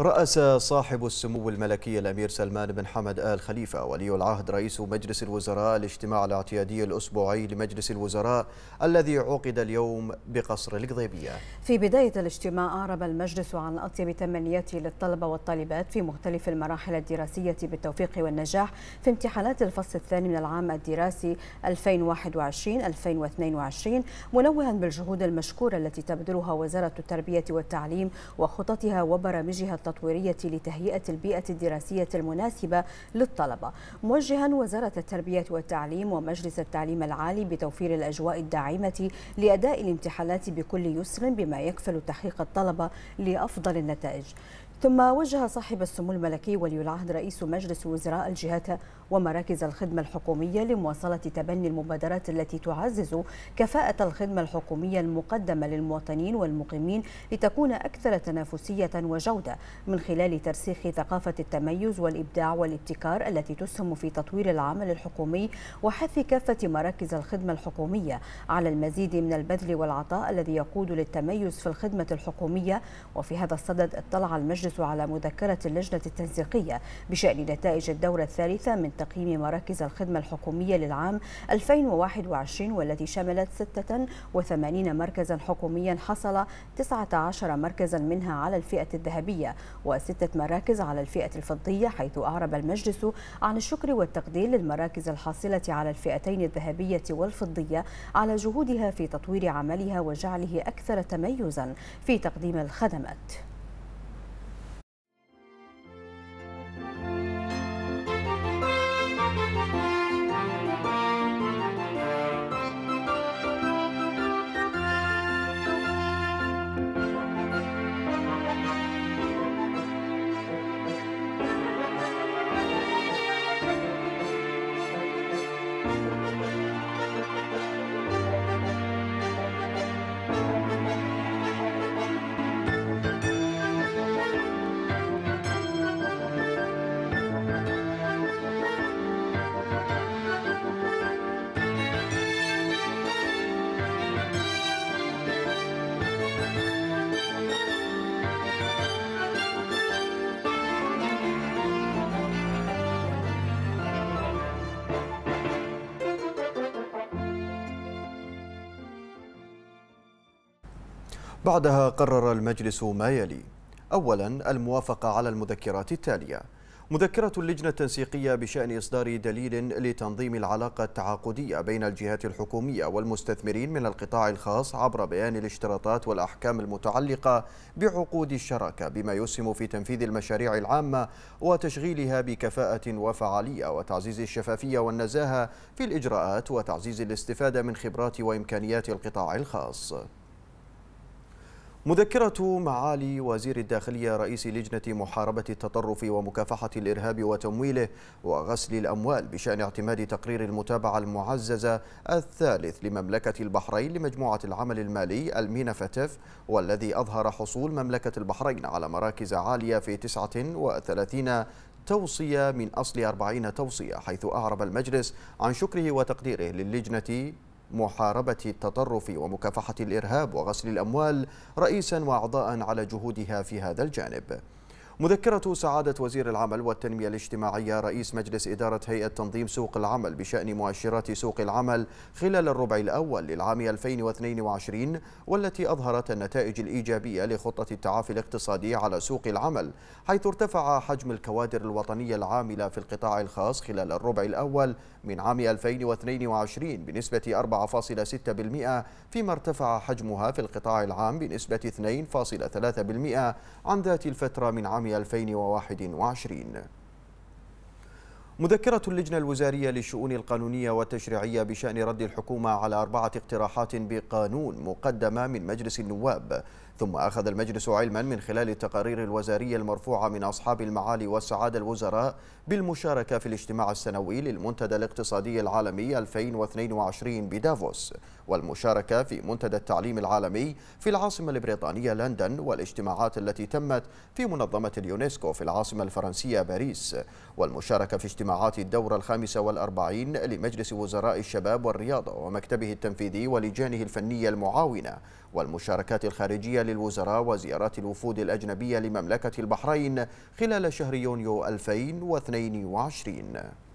رأس صاحب السمو الملكي الأمير سلمان بن حمد آل خليفة ولي العهد رئيس مجلس الوزراء الاجتماع الاعتيادي الأسبوعي لمجلس الوزراء الذي عقد اليوم بقصر القضيبية في بداية الاجتماع أعرب المجلس عن أطيب تمنياته للطلبة والطالبات في مختلف المراحل الدراسية بالتوفيق والنجاح في امتحانات الفصل الثاني من العام الدراسي 2021-2022 منوها بالجهود المشكورة التي تبذلها وزارة التربية والتعليم وخططها وبرامجها التطويرية لتهيئة البيئة الدراسية المناسبة للطلبة. موجها وزارة التربية والتعليم ومجلس التعليم العالي بتوفير الأجواء الداعمة لأداء الامتحانات بكل يسر بما يكفل تحقيق الطلبة لأفضل النتائج. ثم وجه صاحب السمو الملكي ولي العهد رئيس مجلس وزراء الجهات ومراكز الخدمة الحكومية لمواصلة تبني المبادرات التي تعزز كفاءة الخدمة الحكومية المقدمة للمواطنين والمقيمين لتكون أكثر تنافسية وجودة. من خلال ترسيخ ثقافة التميز والإبداع والابتكار التي تسهم في تطوير العمل الحكومي وحث كافة مراكز الخدمة الحكومية. على المزيد من البذل والعطاء الذي يقود للتميز في الخدمة الحكومية وفي هذا الصدد اطلع المجلس على مذكرة اللجنة التنسيقية بشأن نتائج الدورة الثالثة من تقييم مراكز الخدمة الحكومية للعام 2021 والتي شملت 86 مركزا حكوميا حصل 19 مركزا منها على الفئة الذهبية. وستة مراكز على الفئة الفضية حيث أعرب المجلس عن الشكر والتقدير للمراكز الحاصلة على الفئتين الذهبية والفضية على جهودها في تطوير عملها وجعله أكثر تميزا في تقديم الخدمات. بعدها قرر المجلس ما يلي. أولا الموافقة على المذكرات التالية. مذكرة اللجنة التنسيقية بشأن إصدار دليل لتنظيم العلاقة التعاقدية بين الجهات الحكومية والمستثمرين من القطاع الخاص عبر بيان الاشتراطات والأحكام المتعلقة بعقود الشراكة بما يسهم في تنفيذ المشاريع العامة وتشغيلها بكفاءة وفعالية وتعزيز الشفافية والنزاهة في الإجراءات وتعزيز الاستفادة من خبرات وإمكانيات القطاع الخاص. مذكرة معالي وزير الداخلية رئيس لجنة محاربة التطرف ومكافحة الإرهاب وتمويله وغسل الأموال بشأن اعتماد تقرير المتابعة المعززة الثالث لمملكة البحرين لمجموعة العمل المالي المينا فتف والذي أظهر حصول مملكة البحرين على مراكز عالية في 39 توصية من أصل 40 توصية حيث أعرب المجلس عن شكره وتقديره للجنة محاربة التطرف ومكافحة الإرهاب وغسل الأموال رئيسا وأعضاء على جهودها في هذا الجانب. مذكرة سعادة وزير العمل والتنمية الاجتماعية رئيس مجلس إدارة هيئة تنظيم سوق العمل بشأن مؤشرات سوق العمل خلال الربع الأول للعام 2022 والتي أظهرت النتائج الإيجابية لخطة التعافي الاقتصادي على سوق العمل حيث ارتفع حجم الكوادر الوطنية العاملة في القطاع الخاص خلال الربع الأول من عام 2022 بنسبة 4.6% فيما ارتفع حجمها في القطاع العام بنسبة 2.3% عن ذات الفترة من عام 2021 مذكرة اللجنة الوزارية للشؤون القانونية والتشريعية بشأن رد الحكومة على أربعة اقتراحات بقانون مقدمة من مجلس النواب. ثم أخذ المجلس علما من خلال التقارير الوزارية المرفوعة من أصحاب المعالي والسعادة الوزراء بالمشاركة في الاجتماع السنوي للمنتدى الاقتصادي العالمي 2022 بدافوس والمشاركة في منتدى التعليم العالمي في العاصمة البريطانية لندن والاجتماعات التي تمت في منظمة اليونسكو في العاصمة الفرنسية باريس والمشاركة في اجتماعات الدورة الخامسة والأربعين لمجلس وزراء الشباب والرياضة ومكتبه التنفيذي ولجانه الفنية المعاونة والمشاركات الخارجية للوزراء وزيارات الوفود الأجنبية لمملكة البحرين خلال شهر يونيو 2022